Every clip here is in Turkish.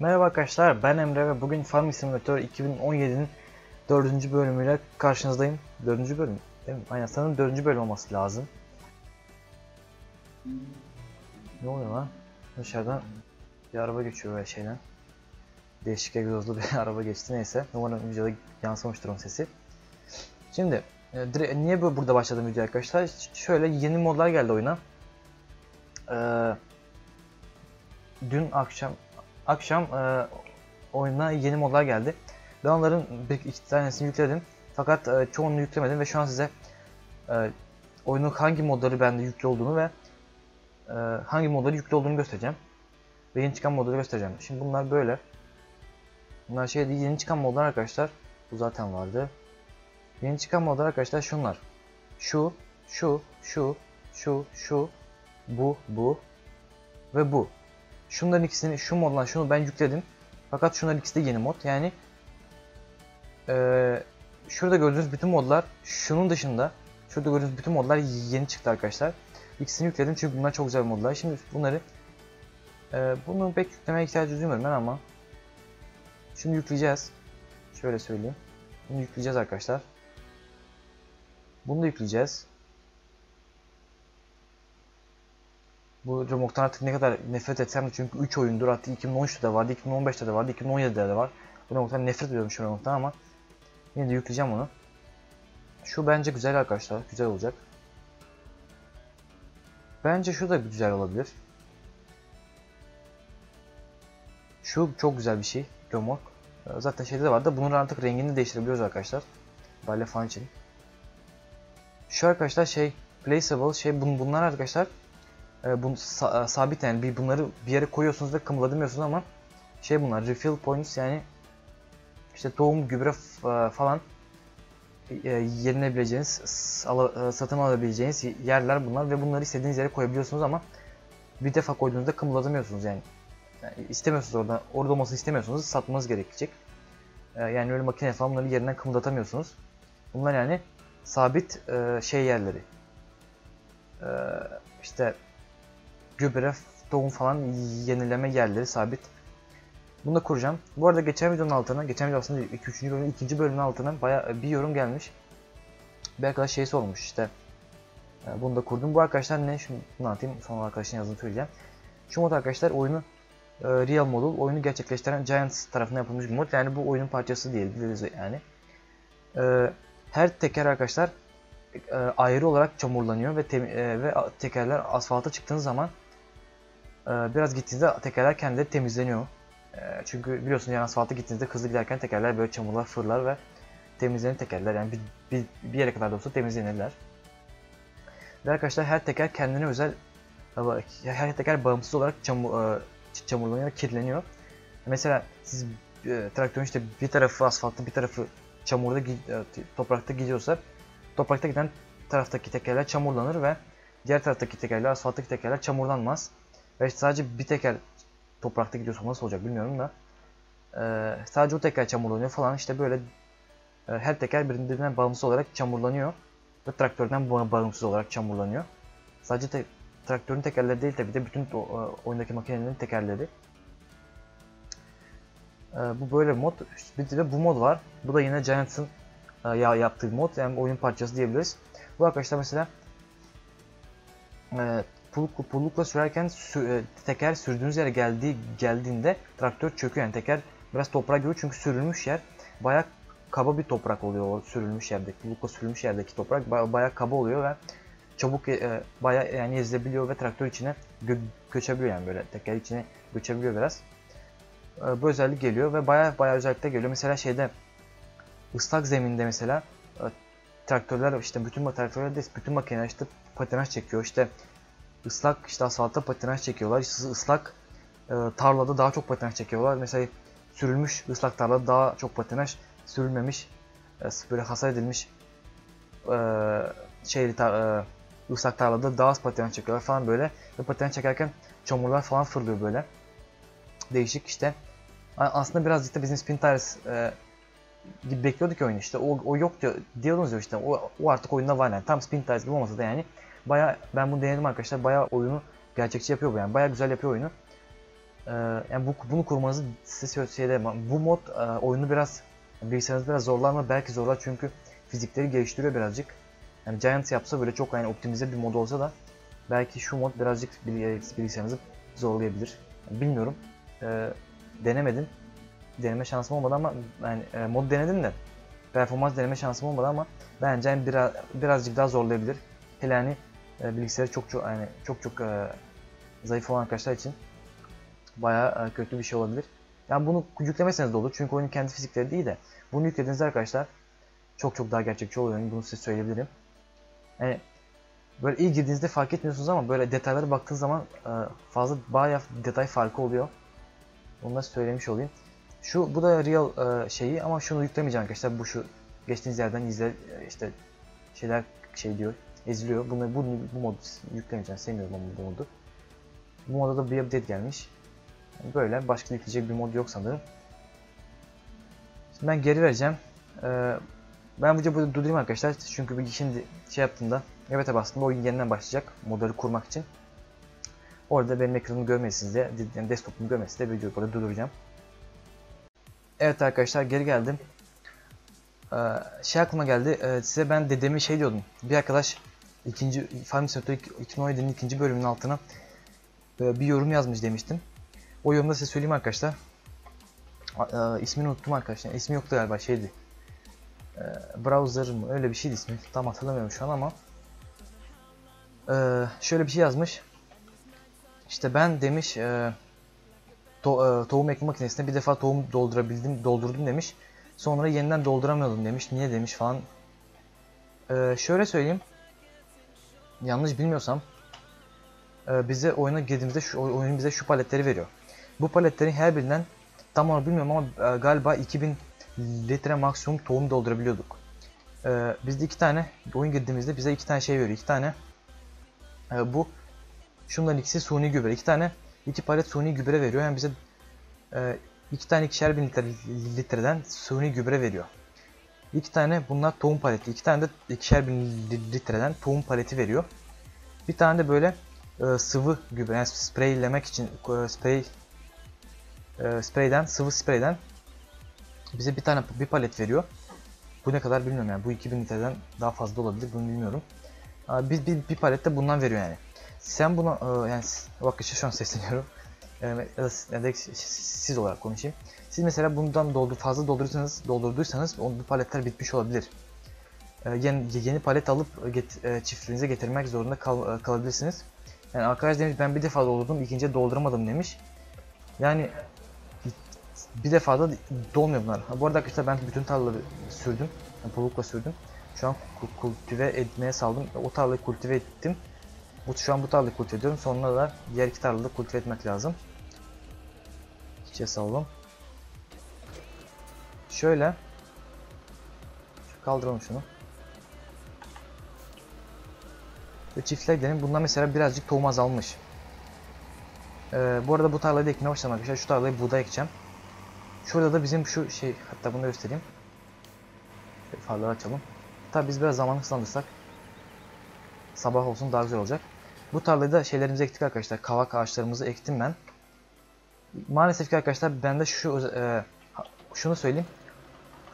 Merhaba arkadaşlar ben Emre ve bugün Farming Simulator 2017'nin 4. bölümüyle karşınızdayım. 4. bölüm değil mi? Aynen sanırım 4. bölüm olması lazım. Ne oluyor lan? Dışarıdan bir araba geçiyor böyle şeyden. Değişik egzozlu bir araba geçti neyse. Umarım videoda yansımıştır onun sesi. Şimdi e, niye bu burada başladım video arkadaşlar? Şöyle yeni modlar geldi oyuna. Ee, dün akşam akşam e, oyuna yeni modlar geldi. Ben onların bir iki tanesini yükledim. Fakat e, çoğunu yüklemedim ve şu an size e, oyunun hangi modları bende yüklü olduğunu ve e, hangi modları yüklü olduğunu göstereceğim. Ve yeni çıkan modları göstereceğim. Şimdi bunlar böyle. Bunlar şey değil, yeni çıkan modlar arkadaşlar. Bu zaten vardı. Yeni çıkan modlar arkadaşlar şunlar. Şu, şu, şu, şu, şu, bu, bu ve bu. Şunların ikisini, şu moddan şunu ben yükledim. Fakat şunların ikisi de yeni mod. Yani eee, şurada gördüğünüz bütün modlar şunun dışında şurada gördüğünüz bütün modlar yeni çıktı arkadaşlar. İkisini yükledim çünkü bunlar çok güzel modlar. Şimdi bunları eee bunu pek yüklemeye ihtiyacı duymuyorum ben ama şimdi yükleyeceğiz. Şöyle söyleyeyim. Bunu yükleyeceğiz arkadaşlar. Bunu da yükleyeceğiz. Bu Remok'tan artık ne kadar nefret etsem de çünkü 3 oyundur hatta 2013'te de vardı, 2015'te de vardı, 2017'de de var. Remok'tan nefret ediyorum şu Remok'tan ama yine de yükleyeceğim onu. Şu bence güzel arkadaşlar, güzel olacak. Bence şu da güzel olabilir. Şu çok güzel bir şey, Remok. Ee, Zaten şeyde de vardı, bunun artık rengini değiştirebiliyoruz arkadaşlar. Balya falan için. Şu arkadaşlar şey, placeable şey bun- bunlar arkadaşlar e, bunu sa- e, sabit yani bir bunları bir yere koyuyorsunuz ve kımıldamıyorsunuz ama şey bunlar refill points yani işte tohum, gübre e, falan e, yenilebileceğiniz, ala- e, satın alabileceğiniz yerler bunlar ve bunları istediğiniz yere koyabiliyorsunuz ama bir defa koyduğunuzda kımıldamıyorsunuz yani. yani istemiyorsunuz orada, orada olmasını istemiyorsunuz, satmanız gerekecek. E, yani öyle makine falan bunları yerinden kımıldatamıyorsunuz. Bunlar yani sabit e, şey yerleri. E, işte gübre, tohum falan yenileme yerleri sabit. Bunu da kuracağım. Bu arada geçen videonun altına, geçen video aslında 2 3. bölümün 2. bölümün altına baya bir yorum gelmiş. Bir arkadaş şey sormuş işte. e, Bunu da kurdum. Bu arkadaşlar ne? Şunu anlatayım. Sonra arkadaşın yazdığını söyleyeceğim. Şu mod arkadaşlar oyunu e, Real Model, oyunu gerçekleştiren Giants tarafından yapılmış bir mod. Yani bu oyunun parçası diyebiliriz yani. E, Her teker arkadaşlar ayrı olarak çamurlanıyor ve ve tekerler asfalta çıktığınız zaman biraz gittiğinizde tekerler kendileri temizleniyor. E, çünkü biliyorsunuz yani asfalta gittiğinizde hızlı giderken tekerler böyle çamurlar fırlar ve temizlenir tekerler yani bir, bir, bir yere kadar da olsa temizlenirler. Ve arkadaşlar her teker kendine özel her teker bağımsız olarak çamur, e, çamurlanıyor, kirleniyor. Mesela siz e, traktörün işte bir tarafı asfaltta bir tarafı çamurda e, toprakta gidiyorsa toprakta giden taraftaki tekerler çamurlanır ve diğer taraftaki tekerler, asfalttaki tekerler çamurlanmaz. Ve sadece bir teker toprakta gidiyorsa nasıl olacak bilmiyorum da eee, sadece o teker çamurlanıyor falan işte böyle e, her teker birbirinden bağımsız olarak çamurlanıyor ve traktörden ba- bağımsız olarak çamurlanıyor. Sadece te- traktörün tekerleri değil tabi de bütün o, e, oyundaki makinelerin tekerleri. E, bu böyle mod. Bir de bu mod var. Bu da yine Giants'ın e, ya yaptığı mod. Yani oyun parçası diyebiliriz. Bu arkadaşlar mesela e, pulluk, pullukla sürerken sü- e, teker sürdüğünüz yere geldiği geldiğinde traktör çöküyor. Yani teker biraz toprağa giriyor çünkü sürülmüş yer bayağı kaba bir toprak oluyor o sürülmüş yerdeki pullukla sürülmüş yerdeki toprak ba- bayağı kaba oluyor ve çabuk e, bayağı yani ezilebiliyor ve traktör içine gö- göçebiliyor yani böyle teker içine göçebiliyor biraz. E, bu özellik geliyor ve bayağı bayağı özellikle geliyor. Mesela şeyde ıslak zeminde mesela e, traktörler işte bütün traktörlerde bütün makineler işte patinaj çekiyor işte ıslak işte asfaltta patinaj çekiyorlar Is- ıslak e, tarlada daha çok patinaj çekiyorlar mesela sürülmüş ıslak tarlada daha çok patinaj sürülmemiş e, böyle hasar edilmiş e, şeyli tar- e, ıslak tarlada daha az patinaj çekiyorlar falan böyle ve patinaj çekerken çamurlar falan fırlıyor böyle değişik işte aslında biraz işte bizim Spin Tires e, gibi bekliyorduk oyunu işte. O, o yok diyor, diyordunuz ya işte. O, o artık oyunda var yani. Tam Spin Tires gibi olmasa da yani. Baya ben bunu denedim arkadaşlar. Baya oyunu gerçekçi yapıyor bu yani. Baya güzel yapıyor oyunu. e, yani bu, bunu kurmanızı size şeyde bu mod e, oyunu biraz bilgisayarınızı biraz zorlar mı? Belki zorlar çünkü fizikleri geliştiriyor birazcık. Yani Giants yapsa böyle çok yani optimize bir mod olsa da belki şu mod birazcık bilgisayarınızı zorlayabilir. Bilmiyorum. E, denemedim. Deneme şansım olmadı ama yani e, mod denedim de performans deneme şansım olmadı ama bence yani biraz birazcık daha zorlayabilir. Hele yani e, bilgisayarı çok çok yani çok çok e, zayıf olan arkadaşlar için bayağı e, kötü bir şey olabilir. Yani bunu yüklemeseniz de olur çünkü oyunun kendi fizikleri değil de bunu yüklediğinizde arkadaşlar çok çok daha gerçekçi oluyor. Bunu size söyleyebilirim. Yani böyle iyi girdiğinizde fark etmiyorsunuz ama böyle detaylara baktığınız zaman e, fazla bayağı detay farkı oluyor. Onu da söylemiş olayım. Şu bu da real e, şeyi ama şunu yüklemeyeceğim arkadaşlar. Bu şu geçtiğiniz yerden izle işte şeyler şey diyor eziliyor. Bunu bu, bu modu yüklemeyeceğim. Sevmiyorum bu modu. Bu moda da bir update gelmiş. Böyle başka yükleyecek bir mod yok sanırım. Şimdi ben geri vereceğim. Ee, ben bu burada durdurayım arkadaşlar. Çünkü bir şimdi şey yaptığımda evet'e bastığımda oyun yeniden başlayacak modları kurmak için. Orada benim ekranımı görmesiniz de, yani desktopumu görmesiniz de videoyu burada durduracağım. Evet arkadaşlar geri geldim. Ee, şey aklıma geldi. Ee, size ben dedemi şey diyordum. Bir arkadaş ikinci Farming Simulator 2017'nin ikinci bölümünün altına e, bir yorum yazmış demiştim. O yorumda size söyleyeyim arkadaşlar. E, unuttum arkadaşlar. İsmi yoktu galiba şeydi. E, browser mı öyle bir şeydi ismi. Tam hatırlamıyorum şu an ama. E, şöyle bir şey yazmış. İşte ben demiş e, tohum ekme makinesine bir defa tohum doldurabildim, doldurdum demiş. Sonra yeniden dolduramıyordum demiş. Niye demiş falan. E, şöyle söyleyeyim. Yanlış bilmiyorsam e, bize oyuna girdiğimizde şu oyun bize şu paletleri veriyor. Bu paletlerin her birinden tam olarak bilmiyorum ama e, galiba 2000 litre maksimum tohum doldurabiliyorduk. E, bizde iki tane oyun girdiğimizde bize iki tane şey veriyor. İki tane e, bu şunların ikisi suni gübre. iki tane iki palet suni gübre veriyor. Yani bize iki tane ikişer bin litre, litreden suni gübre veriyor. İki tane bunlar tohum paleti. iki tane de ikişer bin litreden tohum paleti veriyor. Bir tane de böyle e, sıvı gübre yani spreylemek için e, sprey e, spreyden sıvı spreyden bize bir tane bir palet veriyor. Bu ne kadar bilmiyorum yani. Bu 2000 litreden daha fazla olabilir. Bunu bilmiyorum. Bir, bir, bir palet de bundan veriyor yani. Sen buna e, yani bak işte şu an sesleniyorum. E, ya da siz olarak konuşayım. Siz mesela bundan doldu fazla doldurduysanız doldurduysanız bu paletler bitmiş olabilir. E, yeni, yeni palet alıp get, çiftliğinize getirmek zorunda kal, kalabilirsiniz. Yani arkadaş demiş ben bir defa doldurdum ikinciye dolduramadım demiş. Yani bir defa da dolmuyor bunlar. Ha, bu arada arkadaşlar ben bütün tarlaları sürdüm. Yani pulukla sürdüm. Şu an kultive etmeye saldım. O tarlayı kultive ettim. Bu, şu an bu tarlayı kultive ediyorum. Sonra da diğer iki tarlayı kultive etmek lazım. İçe saldım. Şöyle. Kaldıralım şunu. Ve çiftler gidelim. Bundan mesela birazcık tohum azalmış. Ee, bu arada bu tarlayı da ekmeye başladım arkadaşlar. Şu tarlayı buğday ekeceğim. Şurada da bizim şu şey hatta bunu göstereyim. Şöyle farları açalım. Tabi biz biraz zamanı hızlandırsak sabah olsun daha güzel olacak. Bu tarlayı da şeylerimizi ektik arkadaşlar. Kavak ağaçlarımızı ektim ben. Maalesef ki arkadaşlar ben de şu e, şunu söyleyeyim.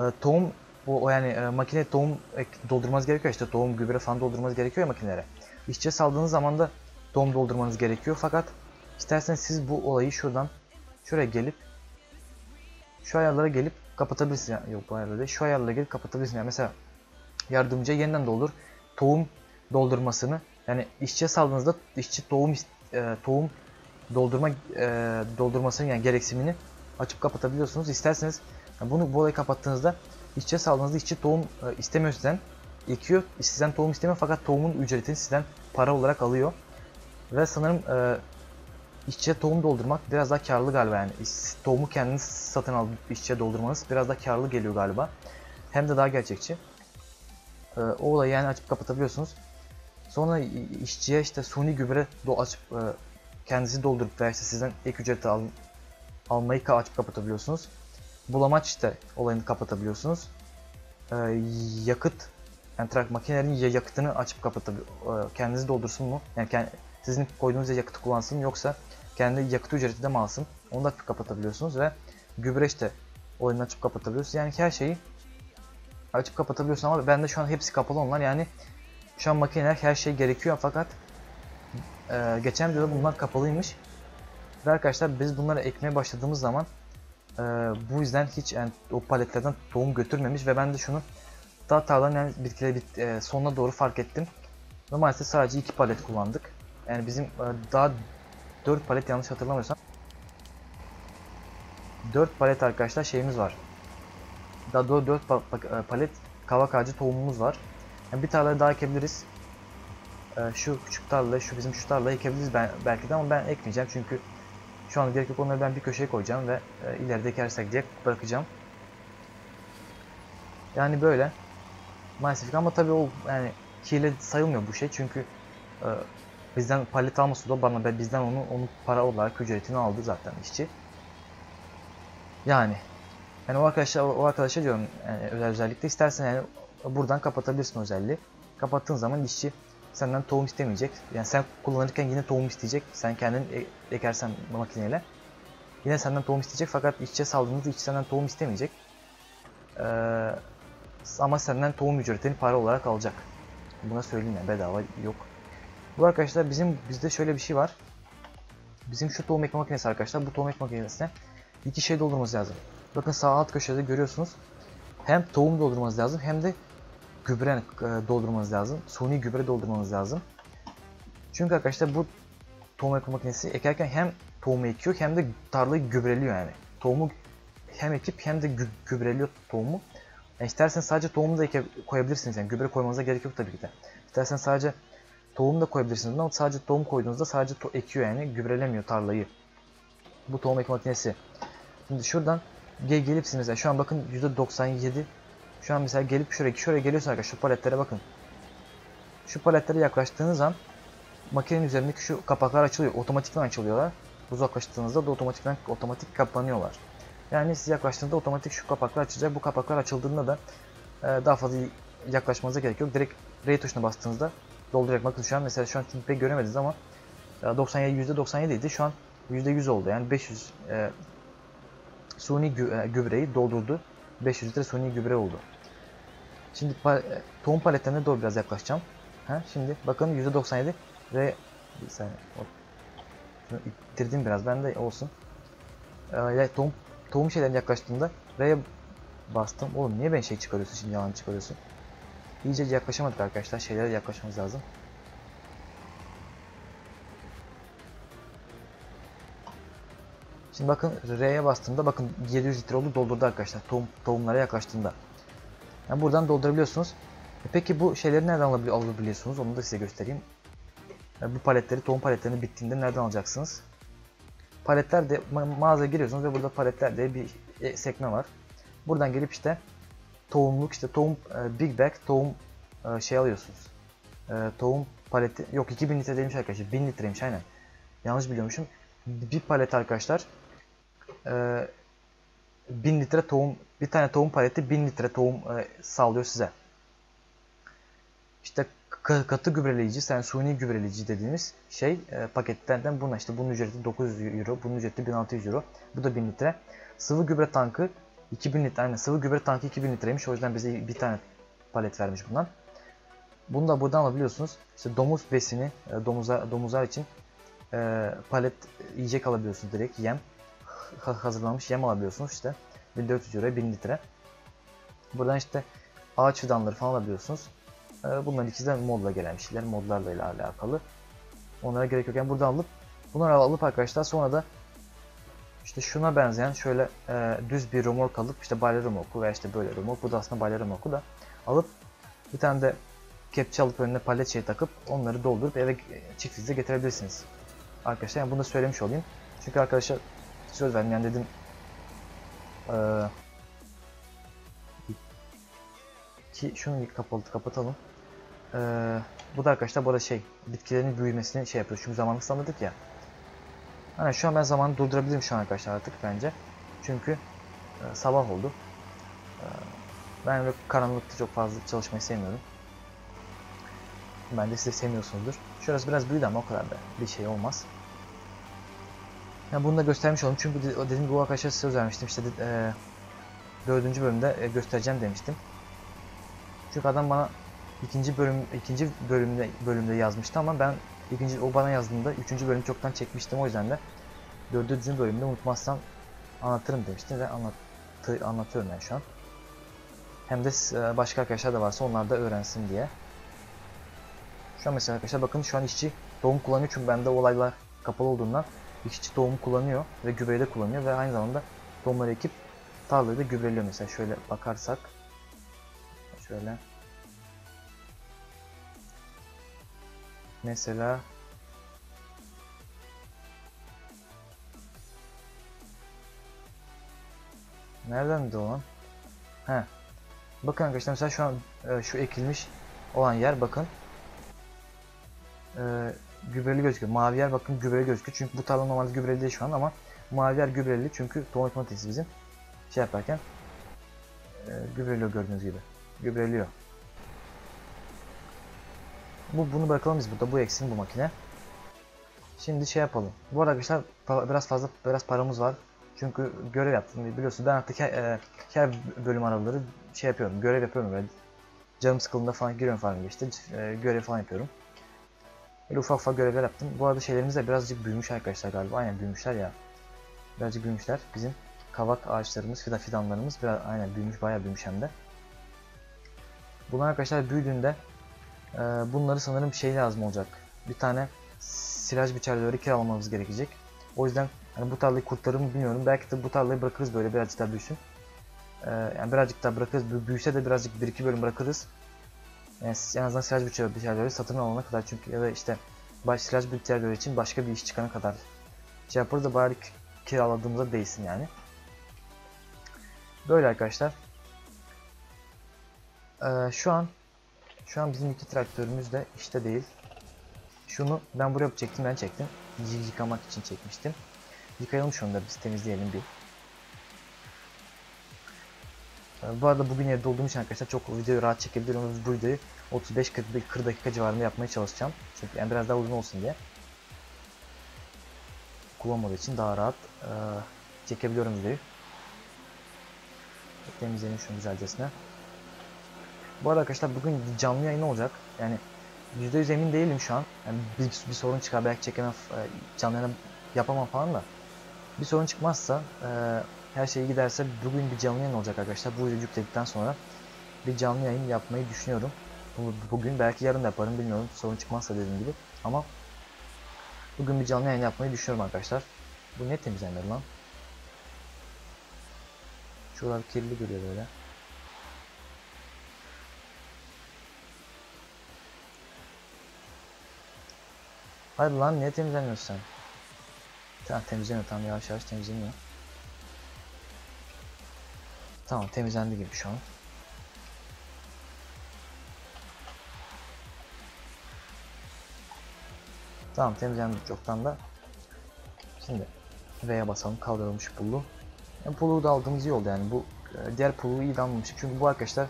E, tohum o, o yani e, makine tohum ek, doldurmanız gerekiyor işte tohum gübre falan doldurmanız gerekiyor ya makinelere. İşçiye saldığınız zaman da tohum doldurmanız gerekiyor fakat isterseniz siz bu olayı şuradan şuraya gelip şu ayarlara gelip kapatabilirsiniz. Yani, yok bu ayarlara değil. Şu ayarlara gelip kapatabilirsiniz. Yani mesela yardımcıya yeniden doldur. Tohum doldurmasını yani işçiye saldığınızda işçi tohum e, tohum doldurma e, doldurmasının yani gereksinimini açıp kapatabiliyorsunuz. İsterseniz bunu bu olayı kapattığınızda işçiye saldığınızda işçi tohum e, istemiyor sizden. Ekiyor. Sizden tohum istemiyor fakat tohumun ücretini sizden para olarak alıyor. Ve sanırım e, işçiye tohum doldurmak biraz daha karlı galiba yani. Tohumu kendiniz satın alıp işçiye doldurmanız biraz daha karlı geliyor galiba. Hem de daha gerçekçi. Ee, o olayı yani açıp kapatabiliyorsunuz. Sonra işçiye işte suni gübre do açıp e, kendisi doldurup veya işte sizden ek ücreti al almayı açıp kapatabiliyorsunuz. Bulamaç işte olayını kapatabiliyorsunuz. Ee, yakıt yani trak makinelerin yakıtını açıp kapatabiliyor. E, kendinizi doldursun mu? Yani kend sizin koyduğunuz yakıtı kullansın yoksa kendi yakıt ücreti de mi alsın onu da kapatabiliyorsunuz ve gübre işte oyunu açıp kapatabiliyorsunuz. Yani her şeyi açıp kapatabiliyorsun ama bende şu an hepsi kapalı onlar yani şu an makineler her şey gerekiyor fakat e, geçen videoda bunlar kapalıymış. Ve arkadaşlar biz bunları ekmeye başladığımız zaman e, bu yüzden hiç yani o paletlerden tohum götürmemiş ve ben de şunu daha tarlanın yani bitkileri bit, e, sonuna doğru fark ettim. Ve maalesef sadece iki palet kullandık. Yani bizim e, daha 4 palet yanlış hatırlamıyorsam 4 palet arkadaşlar şeyimiz var. Daha doğru 4 pa pa e, palet kavak ağacı tohumumuz var. Yani bir tarla daha ekebiliriz. Ee, şu küçük tarla, şu bizim şu tarlayı ekebiliriz ben, belki de ama ben ekmeyeceğim çünkü şu an gerek yok onları ben bir köşeye koyacağım ve e, ileride ekersek diye bırakacağım. Yani böyle. Maalesef ama tabii o yani hile sayılmıyor bu şey çünkü e, bizden palet alması da bana bizden onu onu para olarak ücretini aldı zaten işçi. Yani yani o arkadaşa o arkadaşa diyorum yani özel özellikle istersen yani buradan kapatabilirsin özelliği. Kapattığın zaman işçi senden tohum istemeyecek. Yani sen kullanırken yine tohum isteyecek. Sen kendin e ekersen makineyle. Yine senden tohum isteyecek fakat işçiye saldığınızda işçi senden tohum istemeyecek. Ee, ama senden tohum ücretini para olarak alacak. Buna söyleyeyim yani bedava yok. Bu arkadaşlar bizim bizde şöyle bir şey var. Bizim şu tohum ekme makinesi arkadaşlar bu tohum ekme makinesine iki şey doldurmamız lazım. Bakın sağ alt köşede görüyorsunuz. Hem tohum doldurmanız lazım hem de gübre e, doldurmanız lazım. Suni gübre doldurmanız lazım. Çünkü arkadaşlar bu tohum ekme makinesi ekerken hem tohumu ekiyor hem de tarlayı gübreliyor yani. Tohumu hem ekip hem de gü gübreliyor tohumu. Yani isterseniz sadece tohumu da koyabilirsiniz yani gübre koymanıza gerek yok tabii ki de. İsterseniz sadece tohum da koyabilirsiniz ama sadece tohum koyduğunuzda sadece to ekiyor yani gübrelemiyor tarlayı. Bu tohum ekme makinesi. Şimdi şuradan gel gelipsiniz mesela şu an bakın %97 şu an mesela gelip şuraya şuraya geliyorsun arkadaşlar şu paletlere bakın. Şu paletlere yaklaştığınız an makinenin üzerindeki şu kapaklar açılıyor. Otomatikman açılıyorlar. Uzaklaştığınızda da otomatikman otomatik kapanıyorlar. Yani siz yaklaştığınızda otomatik şu kapaklar açacak. Bu kapaklar açıldığında da e, daha fazla yaklaşmanıza gerek yok. Direkt R tuşuna bastığınızda dolduracak. Bakın şu an mesela şu an pek göremediniz ama e, 97 %97 idi. Şu an %100 oldu. Yani 500 e, suni gü e, gübreyi doldurdu. 500 litre suni gübre oldu. Şimdi pa e, tohum paletlerine doğru biraz yaklaşacağım. Ha, şimdi bakın %97 ve bir saniye. Şunu biraz ben de olsun. Ee, tohum, tohum şeylerine yaklaştığımda R'ye bastım. Oğlum niye ben şey çıkarıyorsun şimdi yalan çıkarıyorsun. İyice yaklaşamadık arkadaşlar. Şeylere yaklaşmamız lazım. Şimdi bakın R'ye bastığımda bakın 700 litre oldu doldurdu arkadaşlar. Tohum, tohumlara yaklaştığında. Yani buradan doldurabiliyorsunuz. E peki bu şeyleri nereden alabiliyorsunuz? Onu da size göstereyim. Yani bu paletleri, tohum paletlerini bittiğinde nereden alacaksınız? Paletler de ma mağazaya giriyorsunuz ve burada paletler diye bir e, sekme var. Buradan gelip işte tohumluk işte tohum e, big bag tohum e, şey alıyorsunuz. E, tohum paleti yok 2000 litre demiş arkadaşlar 1000 litreymiş aynen. Yanlış biliyormuşum. Bir palet arkadaşlar e, 1000 litre tohum bir tane tohum paleti 1000 litre tohum e, sağlıyor size. İşte katı gübreleyici, yani suni gübreleyici dediğimiz şey e, paketlerden buna işte bunun ücreti 900 euro, bunun ücreti 1600 euro. Bu da 1000 litre. Sıvı gübre tankı 2000 litre. Yani sıvı gübre tankı 2000 litreymiş. O yüzden bize bir tane palet vermiş bundan. Bunu da buradan alabiliyorsunuz. İşte domuz besini, e, domuza, domuzlar için e, palet yiyecek alabiliyorsunuz direkt yem. Hazırlanmış yem alabiliyorsunuz işte. 1400 euro 1000 litre. Buradan işte ağaç fidanları falan alabiliyorsunuz. Ee, bunların ikisi de modla gelen şeyler. Modlarla ile alakalı. Onlara gerek yok. Yani burada alıp bunları alıp arkadaşlar sonra da işte şuna benzeyen şöyle e, düz bir remork alıp işte balya remorku veya işte böyle remork. Bu da aslında balya remorku da alıp bir tane de kepçe alıp önüne palet şey takıp onları doldurup eve çiftliğinize getirebilirsiniz. Arkadaşlar yani bunu da söylemiş olayım. Çünkü arkadaşlar söz verdim yani dedim ee, ki şunu kapalı kapatalım. Ee, bu da arkadaşlar burada şey bitkilerin büyümesini şey yapıyor. Çünkü zamanlık sanırdık ya. Hani şu an ben zamanı durdurabilirim şu an arkadaşlar artık bence. Çünkü e, sabah oldu. E, ben öyle karanlıkta çok fazla çalışmayı sevmiyorum. Bence siz de sevmiyorsunuzdur. Şurası biraz büyüdü ama o kadar da bir şey olmaz. Yani bunu da göstermiş oldum çünkü dediğim gibi o arkadaşa söz vermiştim işte e, dördüncü bölümde e, göstereceğim demiştim. Çünkü adam bana ikinci bölüm ikinci bölümde bölümde yazmıştı ama ben ikinci o bana yazdığında üçüncü bölümü çoktan çekmiştim o yüzden de dördüncü bölümde unutmazsam anlatırım demiştim ve anlattı, anlatıyorum ben şu an. Hem de e, başka arkadaşlar da varsa onlar da öğrensin diye. Şu an mesela arkadaşlar bakın şu an işçi tohum kullanıyor çünkü bende olaylar kapalı olduğundan işçi tohum kullanıyor ve gübreyi de kullanıyor ve aynı zamanda tohumları ekip tarlayı da gübreliyor mesela. Şöyle bakarsak şöyle. Mesela nereden de olan he bakın arkadaşlar mesela şu an e, şu ekilmiş olan yer bakın. E, gübreli gözüküyor. Mavi yer bakın gübreli gözüküyor. Çünkü bu tarla normalde gübreli değil şu an ama mavi yer gübreli çünkü tohum makinesi bizim şey yaparken e, gübreliyor gördüğünüz gibi. Gübreliyor. Bu bunu bırakalım biz burada. Bu eksin bu makine. Şimdi şey yapalım. Bu arada arkadaşlar biraz fazla biraz paramız var. Çünkü görev yaptım. Biliyorsunuz ben artık her, e, her bölüm araları şey yapıyorum. Görev yapıyorum böyle. Canım sıkıldığında falan giriyorum falan işte. E, görev falan yapıyorum. Böyle ufak ufak görevler yaptım. Bu arada şeylerimiz de birazcık büyümüş arkadaşlar galiba. Aynen büyümüşler ya. Birazcık büyümüşler. Bizim kavak ağaçlarımız, fidan fidanlarımız biraz aynen büyümüş, bayağı büyümüş hem de. Bunlar arkadaşlar büyüdüğünde e, bunları sanırım şey lazım olacak. Bir tane silaj biçerleri kiralamamız gerekecek. O yüzden hani bu tarlayı kurtarır bilmiyorum. Belki de bu tarlayı bırakırız böyle birazcık daha büyüsün. E, yani birazcık daha bırakırız. Bü- Büyüse de birazcık bir iki bölüm bırakırız. Yani en azından silaj biçerleri satın alana kadar çünkü ya da işte baş silaj biçerleri için başka bir iş çıkana kadar şey yaparız da bari ki- kiraladığımıza değsin yani. Böyle arkadaşlar. Ee, şu an şu an bizim iki traktörümüz de işte değil. Şunu ben buraya çektim ben çektim. Yıkamak için çekmiştim. Yıkayalım şunu da biz temizleyelim bir. Bu arada bugün evde olduğum için arkadaşlar çok videoyu rahat çekebilirim. Bu videoyu 35-40 dakika civarında yapmaya çalışacağım. Çünkü yani biraz daha uzun olsun diye. Kullanmadığı için daha rahat e, çekebiliyorum videoyu. Temizleyelim şunu güzelcesine. Bu arada arkadaşlar bugün canlı yayın olacak. Yani %100 emin değilim şu an. Yani bir, bir sorun çıkar belki çekemem, e, canlı yapamam falan da. Bir sorun çıkmazsa e, her şey giderse bugün bir canlı yayın olacak arkadaşlar. Bu videoyu yükledikten sonra bir canlı yayın yapmayı düşünüyorum. Bu- Bugün belki yarın yaparım bilmiyorum. Sorun çıkmazsa dediğim gibi. Ama bugün bir canlı yayın yapmayı düşünüyorum arkadaşlar. Bu ne temizlenmedi lan? Şuralar kirli duruyor böyle. Hadi lan niye temizlemiyorsun sen? Tamam temizleniyor tamam yavaş yavaş temizleniyor. Tamam temizlendi gibi şu an. Tamam temizlendi çoktan da. Şimdi V'ye basalım kaldıralım şu pullu. Yani pulluğu da aldığımız iyi oldu yani bu e, diğer pulluğu iyi de çünkü bu arkadaşlar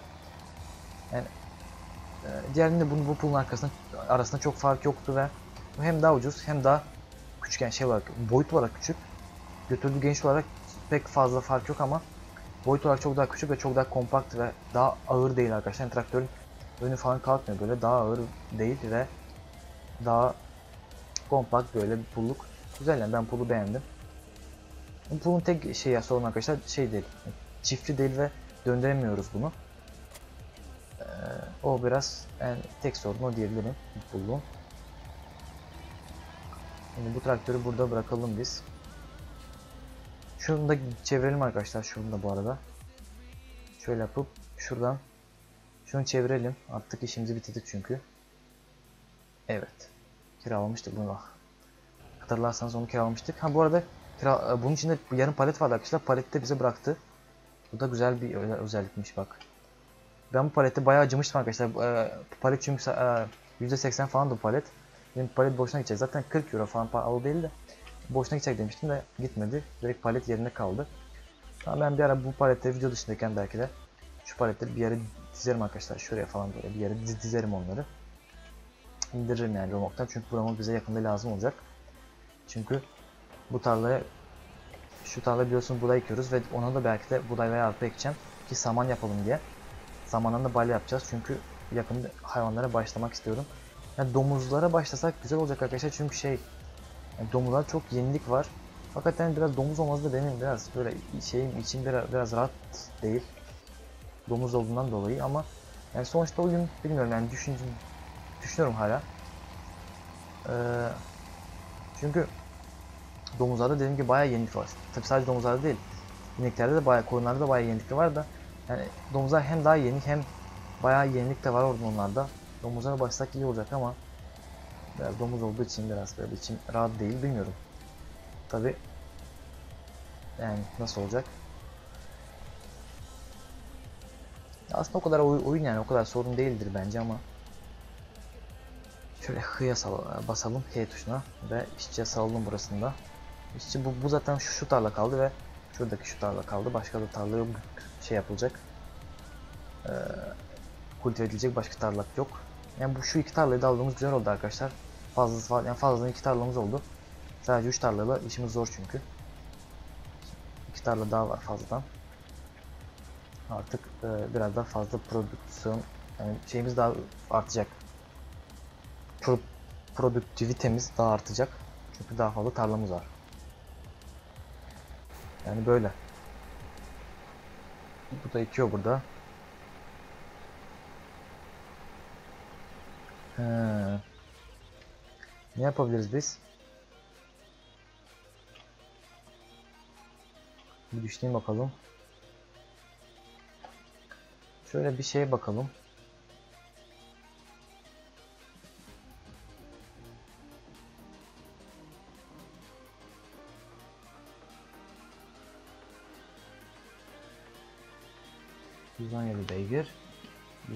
yani e, diğerinde bunu bu pulun arkasında arasında çok fark yoktu ve hem daha ucuz hem daha küçük yani şey olarak boyut olarak küçük götürdüğü genç olarak pek fazla fark yok ama boyut olarak çok daha küçük ve çok daha kompakt ve daha ağır değil arkadaşlar. Yani traktörün önü falan kalkmıyor böyle daha ağır değil ve daha kompakt böyle bir pulluk. Güzel yani ben pulu beğendim. Bu pulun tek şey sorun arkadaşlar şey değil. Çiftli değil ve döndüremiyoruz bunu. Ee, o biraz yani tek sorun o diyebilirim pulluğun. Şimdi bu traktörü burada bırakalım biz. Şunu da çevirelim arkadaşlar şunu da bu arada. Şöyle yapıp şuradan şunu çevirelim. Artık işimizi bitirdik çünkü. Evet. Kiralamıştık bunu. Hatırlarsanız onu kiralamıştık. Ha bu arada kira, bunun içinde yarım palet vardı arkadaşlar. Paleti de bize bıraktı. Bu da güzel bir özel- özellikmiş bak. Ben bu palette bayağı acımıştım arkadaşlar. Ee, palet çünkü e, %80 falan da bu palet. Benim palet boşuna gidecek. Zaten 40 euro falan pahalı değil de boşuna gidecek demiştim de gitmedi. Direkt palet yerine kaldı. Ama ben bir ara bu palette video dışındayken belki de şu paletleri bir yere dizerim arkadaşlar. Şuraya falan böyle bir yere diz- dizerim onları. İndiririm yani remoktan çünkü bu bize yakında lazım olacak. Çünkü bu tarlaya Şu tarla biliyorsun buğday ekiyoruz ve ona da belki de buğday veya arpa ekeceğim ki saman yapalım diye. Samandan da balya yapacağız çünkü yakında hayvanlara başlamak istiyorum. Yani domuzlara başlasak güzel olacak arkadaşlar çünkü şey yani domuzlar çok yenilik var. Fakat yani biraz domuz olması da benim biraz böyle şeyim için biraz, biraz rahat değil. Domuz olduğundan dolayı ama yani sonuçta oyun bilmiyorum yani düşündüm, düşünüyorum hala. Ee, çünkü domuzlarda dediğim gibi bayağı yenilik var. Tabi sadece domuzlarda değil. İneklerde de bayağı, koyunlarda da bayağı yenilik var da yani domuzlar hem daha yeni hem bayağı yenilik de var orada onlarda. Domuzlara başlasak iyi olacak ama biraz domuz olduğu için biraz böyle içim rahat değil bilmiyorum. Tabi yani nasıl olacak? Aslında o kadar oy- oyun yani o kadar sorun değildir bence ama şöyle sal- basalım H tuşuna ve işçiye salalım burasında. İşçi bu, bu zaten şu, şu tarla kaldı ve şuradaki şu tarla kaldı. Başka da tarla yok şey yapılacak. Ee, kultive edilecek başka tarla yok. Yani bu şu iki tarlayı da aldığımız güzel oldu arkadaşlar. Fazlası falan yani fazladan iki tarlamız oldu. Sadece üç tarlayla işimiz zor çünkü. İki tarla daha var fazladan. Artık e, biraz daha fazla prodüksiyon yani şeyimiz daha artacak. Pro, produktivitemiz daha artacak. Çünkü daha fazla tarlamız var. Yani böyle. Bu da ekiyor burada. He. Ne yapabiliriz biz? Bir düşüneyim bakalım. Şöyle bir şeye bakalım. ...117 beygir...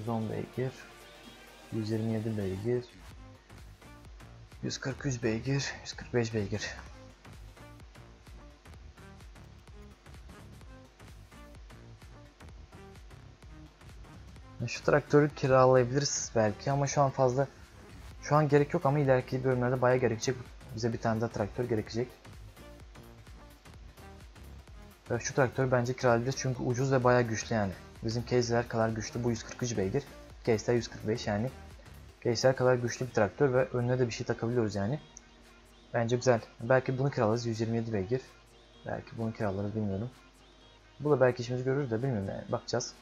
...110 beygir... ...127 beygir... ...143 beygir... ...145 beygir... Şu traktörü kiralayabiliriz belki ama şu an fazla şu an gerek yok ama ileriki bölümlerde bayağı gerekecek. Bize bir tane daha traktör gerekecek. Şu traktörü bence kiralayabiliriz çünkü ucuz ve bayağı güçlü yani. Bizim case'ler kadar güçlü. Bu 143 beygir. Case'ler 145 yani. Case'ler kadar güçlü bir traktör ve önüne de bir şey takabiliyoruz yani. Bence güzel. Belki bunu kiralarız 127 beygir. Belki bunu kiralarız bilmiyorum. Bu da belki işimizi görür de bilmiyorum yani. Bakacağız.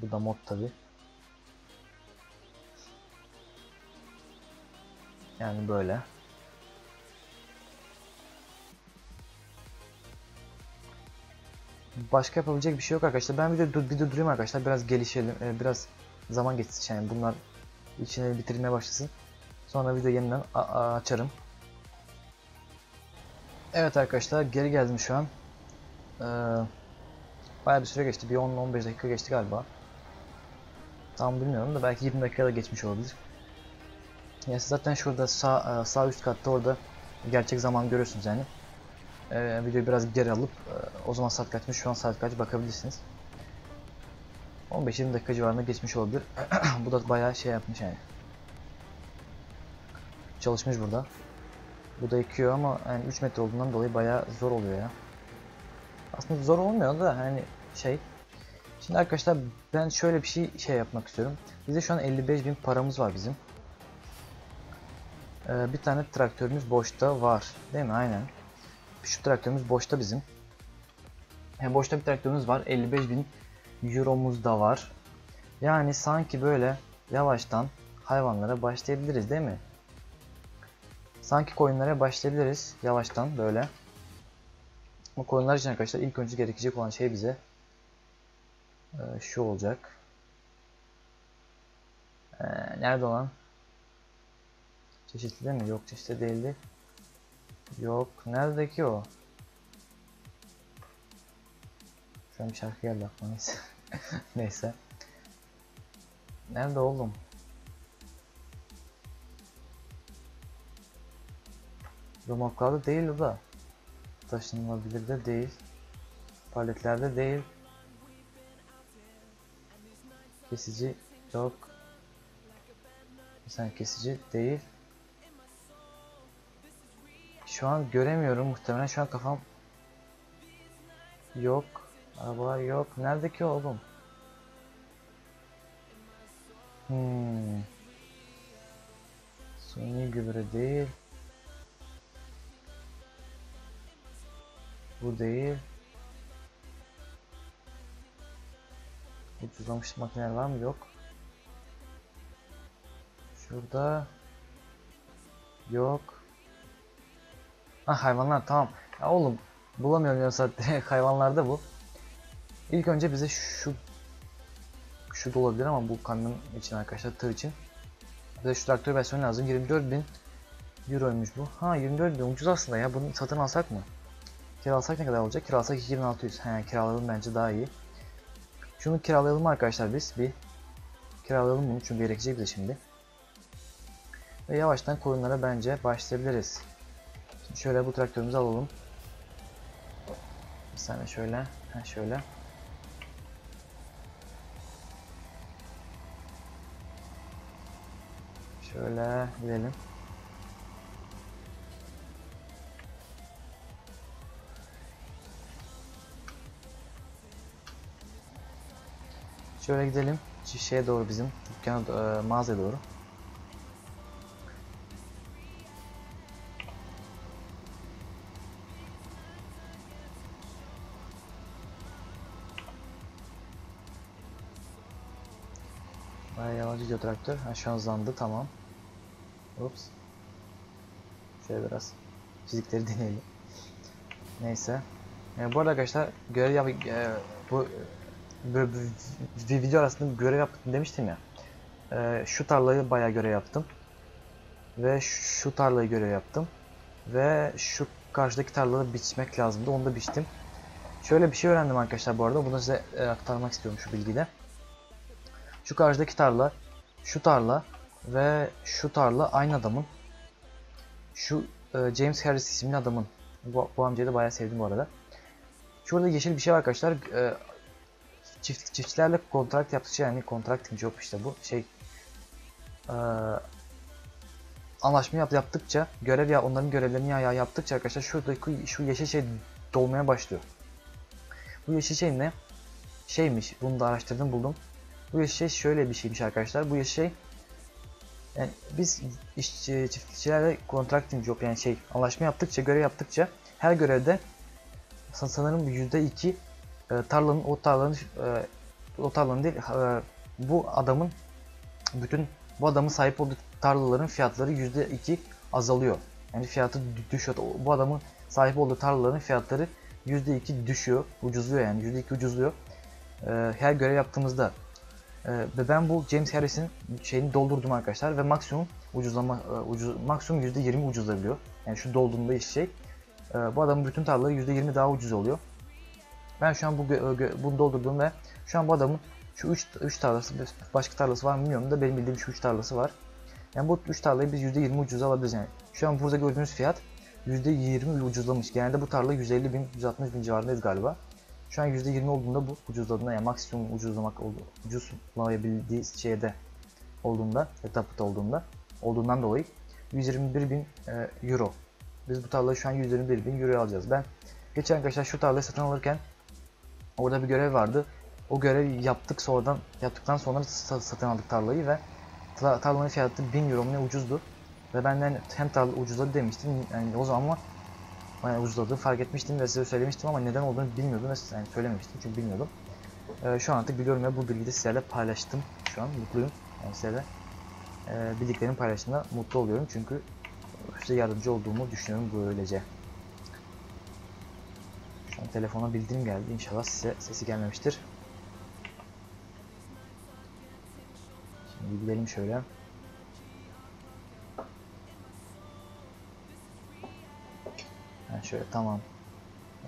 Bu da mod tabi. Yani böyle. Başka yapabilecek bir şey yok arkadaşlar. Ben bir de, bir de durayım arkadaşlar. Biraz gelişelim. e, Biraz zaman geçsin. Yani bunlar içine bitirmeye başlasın. Sonra video yeniden açarım. Evet arkadaşlar geri geldim şu an. Ee, bayağı bir süre geçti. Bir 10-15 dakika geçti galiba. Tam bilmiyorum da belki 20 dakikada geçmiş olabilir. Ya siz zaten şurada sağ e, sağ üst katta orada gerçek zaman görüyorsunuz yani. Ee, videoyu biraz geri alıp e, o zaman saat kaçmış şu an saat kaç bakabilirsiniz. 15-20 dakika civarında geçmiş olabilir. Bu da bayağı şey yapmış yani. Çalışmış burada. Bu da ekiyor ama yani 3 metre olduğundan dolayı bayağı zor oluyor ya. Aslında zor olmuyor da hani şey Şimdi arkadaşlar ben şöyle bir şey şey yapmak istiyorum. Bizde şu an 55 bin paramız var bizim. Ee, bir tane traktörümüz boşta var. Değil mi? Aynen. Şu traktörümüz boşta bizim. Yani boşta bir traktörümüz var. 55 bin euromuz da var. Yani sanki böyle yavaştan hayvanlara başlayabiliriz değil mi? Sanki koyunlara başlayabiliriz yavaştan böyle. Bu koyunlar için arkadaşlar ilk önce gerekecek olan şey bize ee, şu olacak. Ee, nerede olan? Çeşitli değil mi? Yok çeşitli değildi. Yok. Neredeki o? Şu an bir şarkı geldi aklıma neyse. neyse. Nerede oğlum? Romoklarda değil o da. Taşınılabilir de değil. Paletlerde değil. Kesici yok. Sen kesici değil. Şu an göremiyorum muhtemelen şu an kafam yok. Araba yok. Nerede ki oğlum? Hmm. Suni gübre değil. Bu değil. Ucuzlamış makineler var mı? Yok. Şurada yok. Ha hayvanlar tamam. Ya oğlum bulamıyorum ya zaten hayvanlarda bu. İlk önce bize şu şu da olabilir ama bu kamyon için arkadaşlar tır için. Bize şu traktör versiyonu lazım. 24 bin euroymuş bu. Ha 24 bin ucuz aslında ya. Bunu satın alsak mı? Kiralasak ne kadar olacak? Kiralasak 2600. He kiralayalım bence daha iyi. Şunu kiralayalım arkadaşlar biz bir. Kiralayalım bunu çünkü gerekecek bize şimdi. Ve yavaştan koyunlara bence başlayabiliriz. Şimdi şöyle bu traktörümüzü alalım. Bir saniye şöyle. Ha şöyle. Şöyle gidelim. Şöyle gidelim. Şeye doğru bizim dükkana e, mağazaya doğru. Yavaş gidiyor traktör. Ha şu an hızlandı tamam. Ups. Şöyle biraz fizikleri deneyelim. Neyse. E, bu arada arkadaşlar görev yap e, bu böyle bir video arasında görev yaptım demiştim ya. E, şu tarlayı bayağı görev yaptım. Ve şu tarlayı görev yaptım. Ve şu karşıdaki tarlaları biçmek lazımdı. Onu da biçtim. Şöyle bir şey öğrendim arkadaşlar bu arada. Bunu size e, aktarmak istiyorum şu bilgiyi de. Şu karşıdaki tarla, şu tarla ve şu tarla aynı adamın. Şu e, James Harris isimli adamın. Bu, bu amcayı da bayağı sevdim bu arada. Şurada yeşil bir şey var arkadaşlar. E, çift, çiftçilerle kontrakt yaptıkça yani contracting job işte bu şey e, anlaşma yap, yaptıkça görev ya onların görevlerini ya, ya yaptıkça arkadaşlar şuradaki şu yeşil şey dolmaya başlıyor. Bu yeşil şey ne? Şeymiş. Bunu da araştırdım buldum. Bu şey şöyle bir şeymiş arkadaşlar. Bu şey yani biz işçi çiftçilerle contracting job yani şey anlaşma yaptıkça görev yaptıkça her görevde sanırım %2 e, tarlanın o tarlanın e, o tarlanın değil e, bu adamın bütün bu adamın sahip olduğu tarlaların fiyatları %2 azalıyor. Yani fiyatı düşüyor. Bu adamın sahip olduğu tarlaların fiyatları %2 düşüyor. Ucuzluyor yani. %2 ucuzluyor. Her görev yaptığımızda ve ben bu James Harris'in şeyini doldurdum arkadaşlar ve maksimum ucuzlama ucuz maksimum %20 ucuzlayabiliyor. Yani şu dolduğunda iş şey. Bu adamın bütün tarlaları %20 daha ucuz oluyor. Ben şu an bu bunu doldurdum ve şu an bu adamın şu 3 3 tarlası başka tarlası var mı bilmiyorum da benim bildiğim şu 3 tarlası var. Yani bu 3 tarlayı biz %20 ucuz alabiliriz yani. Şu an burada gördüğünüz fiyat %20 ucuzlamış. Genelde bu tarla 150 bin, 160 bin civarındayız galiba. Şu an %20 olduğunda bu ucuzladığında yani maksimum ucuzlamak oldu, ucuzlayabildiği şeyde olduğunda, etapta olduğunda olduğundan dolayı 121 bin e, euro. Biz bu tarlayı şu an 121 bin euro alacağız. Ben geçen arkadaşlar şu tarlayı satın alırken orada bir görev vardı. O görevi yaptık sonradan yaptıktan sonra satın aldık tarlayı ve tarlanın fiyatı 1000 euro ne ucuzdu. Ve benden hem tarla ucuzladı demiştim. Yani o zaman ama bayağı ucuzladığını fark etmiştim ve size söylemiştim ama neden olduğunu bilmiyordum ve yani söylememiştim çünkü bilmiyordum. Ee, şu an artık biliyorum ve bu bilgiyi de sizlerle paylaştım. Şu an mutluyum. Yani sizlerle e, bildiklerimi paylaştığımda mutlu oluyorum çünkü size yardımcı olduğumu düşünüyorum böylece. Şu an telefona bildirim geldi. İnşallah size sesi gelmemiştir. Şimdi gidelim şöyle. Şöyle tamam.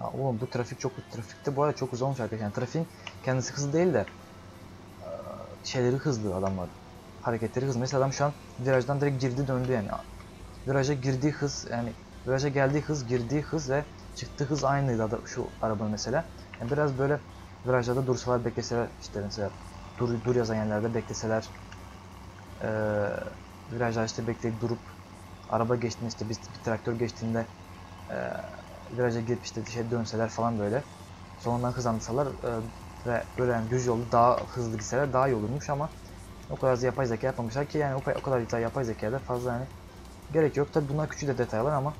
Ya oğlum bu trafik çok trafikte bu arada çok uzamış arkadaşlar. Yani trafiğin kendisi hızlı değil de şeyleri hızlı adamlar. Hareketleri hızlı. Mesela adam şu an virajdan direkt girdi döndü yani. Viraja girdiği hız yani viraja geldiği hız, girdiği hız ve çıktığı hız aynıydı şu arabanın mesela. Yani biraz böyle virajlarda dursalar bekleseler işte mesela dur, dur yazan yerlerde bekleseler ee, virajlar işte bekleyip durup araba geçtiğinde işte bir, bir traktör geçtiğinde e, viraja girip işte şey dönseler falan böyle sonundan hızlansalar e, ve böyle yani düz yolu daha hızlı gitseler daha iyi olurmuş ama o kadar da yapay zeka yapmamışlar ki yani o, o kadar detay yapay zekada fazla yani gerek yok. Tabi bunlar küçük de detaylar ama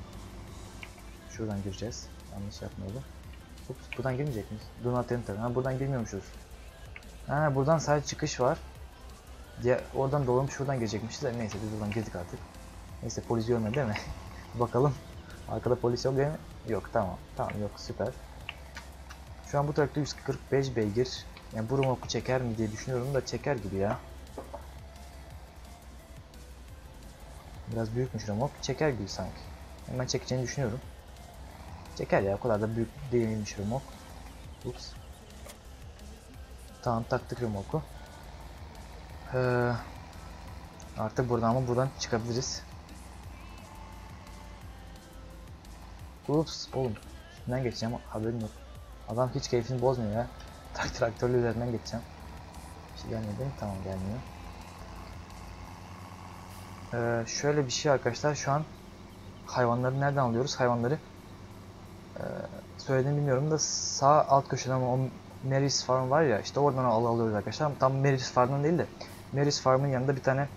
şuradan gireceğiz. Yanlış yapmayalım. Ups, buradan girmeyecek miyiz? Do not enter. Ha buradan girmiyormuşuz. Ha buradan sadece çıkış var. Diye oradan dolanıp şuradan girecekmişiz neyse biz buradan girdik artık. Neyse polis görmedi değil mi? Bakalım. Arkada polis yok değil mi? Yok tamam. Tamam yok süper. Şu an bu traktör 145 beygir. Yani bu remorku çeker mi diye düşünüyorum da çeker gibi ya. Biraz büyükmüş remork. Çeker gibi sanki. Hemen çekeceğini düşünüyorum. Çeker ya o kadar da büyük değilmiş remork. Ups. Tamam taktık remorku. Ee, artık buradan ama buradan çıkabiliriz. Ups oğlum. Üstünden geçeceğim haberim yok. Adam hiç keyfini bozmuyor ya. Tak traktörlü üzerinden geçeceğim. Bir şey gelmedi mi? Tamam gelmiyor. Ee, şöyle bir şey arkadaşlar şu an hayvanları nereden alıyoruz? Hayvanları ee, söylediğimi bilmiyorum da sağ alt köşeden o Mary's Farm var ya işte oradan al alıyoruz arkadaşlar. Tam Mary's Farm'dan değil de Mary's Farm'ın yanında bir tane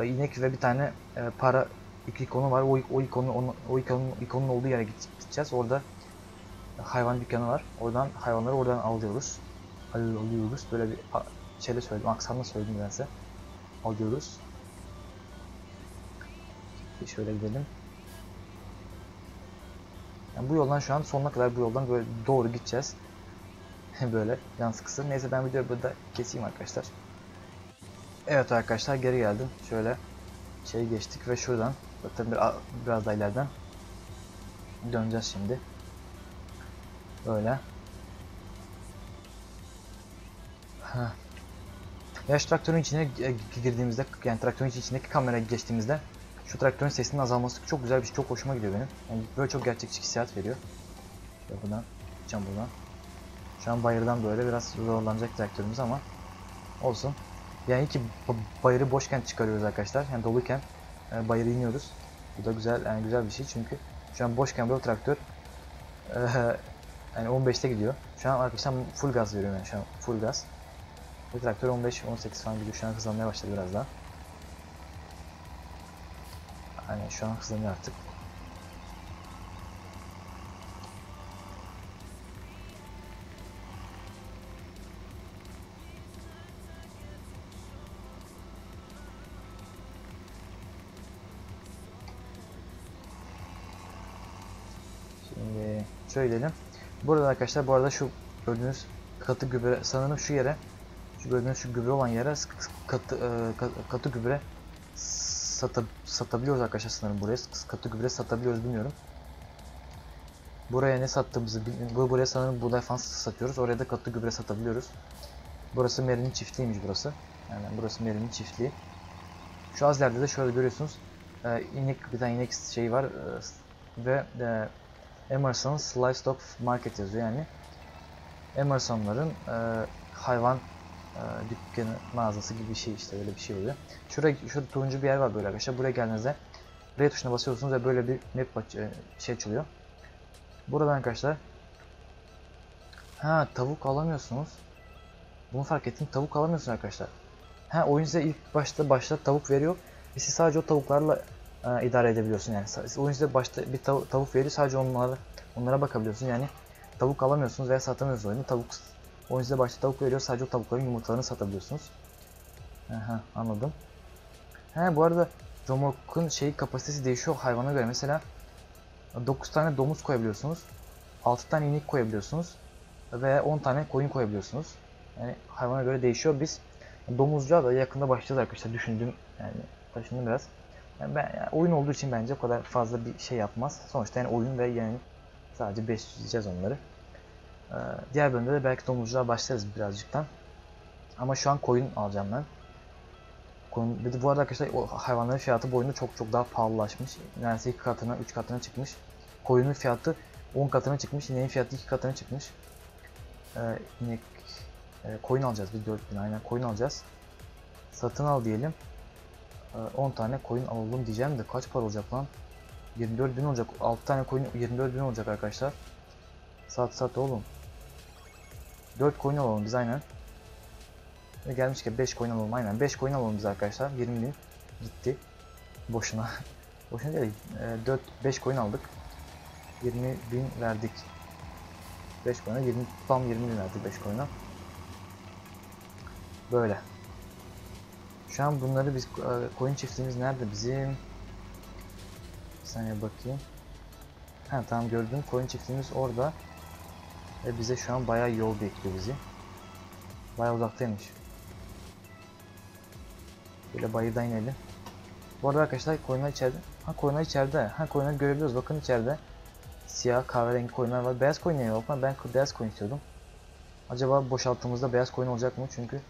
e, inek ve bir tane e, para iki ikonu var. O, o ikonu onu, o ikonun, ikonun olduğu yere gideceğiz. Orada hayvan dükkanı var. Oradan hayvanları oradan alıyoruz. Al- Alıyoruz. Böyle bir şeyle söyledim. Aksanla söyledim nedense. Alıyoruz. Bir şöyle gidelim. Yani bu yoldan şu an sonuna kadar bu yoldan böyle doğru gideceğiz. böyle yan sıkısı. Neyse ben videoyu burada keseyim arkadaşlar. Evet arkadaşlar geri geldim. Şöyle şey geçtik ve şuradan zaten bir, biraz daha ileriden döneceğiz şimdi. Böyle. Heh. Yaş traktörün içine girdiğimizde yani traktörün içindeki kameraya geçtiğimizde şu traktörün sesinin azalması çok güzel bir şey. Çok hoşuma gidiyor benim. Yani böyle çok gerçekçi hissiyat veriyor. Şöyle buradan gideceğim buradan. Şu an bayırdan böyle biraz zorlanacak traktörümüz ama olsun. Yani ki bayırı boşken çıkarıyoruz arkadaşlar. Yani doluyken e, bayırı iniyoruz. Bu da güzel yani güzel bir şey çünkü şu an boşken böyle traktör e, yani 15'te gidiyor. Şu an arkadaşlar full gaz veriyorum yani şu an full gaz. Bu traktör 15-18 falan gidiyor. Şu an hızlanmaya başladı biraz daha. Hani şu an hızlanıyor artık. Söyleyelim. Burada arkadaşlar bu arada şu gördüğünüz katı gübre sanırım şu yere şu gördüğünüz şu gübre olan yere katı, e, katı gübre sata, satabiliyoruz arkadaşlar sanırım buraya. Katı gübre satabiliyoruz bilmiyorum. Buraya ne sattığımızı bu buraya sanırım buğday falan satıyoruz. Oraya da katı gübre satabiliyoruz. Burası Meri'nin çiftliğiymiş burası. Yani burası Meri'nin çiftliği. Şu az ileride de şöyle görüyorsunuz. Ee, inek bir tane inek şey var ee, ve e, Emerson's Livestock Market yazıyor yani. Emerson'ların e, hayvan e, dükkanı mağazası gibi bir şey işte böyle bir şey oluyor. Şurada şurada turuncu bir yer var böyle arkadaşlar. Buraya geldiğinizde R tuşuna basıyorsunuz ve böyle bir map e, şey açılıyor. Buradan arkadaşlar Ha tavuk alamıyorsunuz. Bunu fark ettim. Tavuk alamıyorsunuz arkadaşlar. Ha oyun size ilk başta başta tavuk veriyor ve siz sadece o tavuklarla e, idare edebiliyorsun yani. Oyun size başta bir tav tavuk veriyor sadece onlara onlara bakabiliyorsun yani. Tavuk alamıyorsunuz veya satamıyorsunuz oyunu. Tavuk Oyun size başta tavuk veriyor. Sadece o tavukların yumurtalarını satabiliyorsunuz. Aha, anladım. He bu arada Romork'un şey kapasitesi değişiyor hayvana göre. Mesela 9 tane domuz koyabiliyorsunuz. 6 tane inek koyabiliyorsunuz. Ve 10 tane koyun koyabiliyorsunuz. Yani hayvana göre değişiyor. Biz domuzcuğa da yakında başlayacağız arkadaşlar. Düşündüm yani taşındım biraz. Yani ben yani oyun olduğu için bence o kadar fazla bir şey yapmaz. Sonuçta yani oyun ve yani sadece besleyeceğiz onları. Ee, diğer bölümde de belki domuzcuğa başlarız birazcıktan. Ama şu an koyun alacağım ben. Koyun, bir de bu arada arkadaşlar o hayvanların fiyatı bu oyunda çok çok daha pahalılaşmış. Neredeyse 2 katına 3 katına çıkmış. Koyunun fiyatı 10 katına çıkmış. İneğin fiyatı 2 katına çıkmış. Ee, inek e, koyun alacağız biz 4000 aynen koyun alacağız. Satın al diyelim. Ee, 10 tane koyun alalım diyeceğim de kaç para olacak lan? 24 bin olacak. 6 tane coin 24 bin olacak arkadaşlar. Sat sat oğlum. 4 coin alalım biz aynen. Ve gelmişken 5 coin alalım aynen. 5 coin alalım biz arkadaşlar. 20 bin gitti. Boşuna. Boşuna değil. E, 4 5 coin aldık. 20 bin verdik. 5 coin'e 20 tam 20 bin verdik 5 coin'e. Böyle. Şu an bunları biz e, coin çiftliğimiz nerede bizim? Bir saniye bakayım. Ha tamam gördüm. Coin çiftliğimiz orada. Ve bize şu an bayağı yol bekliyor bizi. Bayağı uzaktaymış. Böyle bayırdan inelim. Bu arada arkadaşlar coinler içeride. Ha coinler içeride. Ha coinler görebiliyoruz. Bakın içeride. Siyah kahverengi coinler var. Beyaz coin yok ben beyaz coin istiyordum. Acaba boşalttığımızda beyaz coin olacak mı? Çünkü